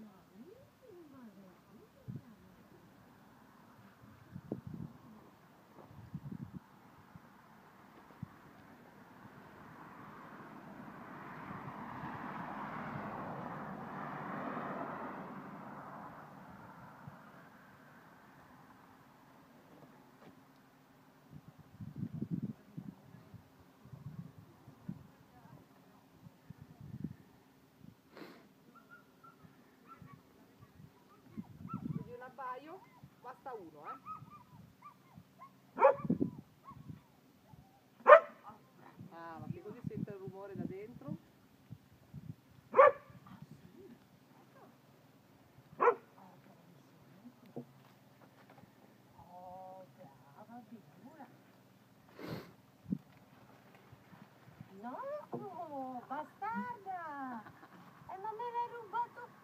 Lord. basta uno, eh. Ah, che così sente il rumore da dentro? No, bastarda! Eh, e non me l'hai rubato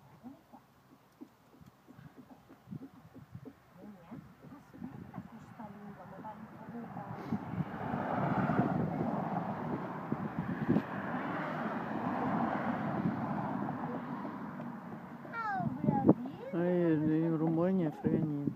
Френии.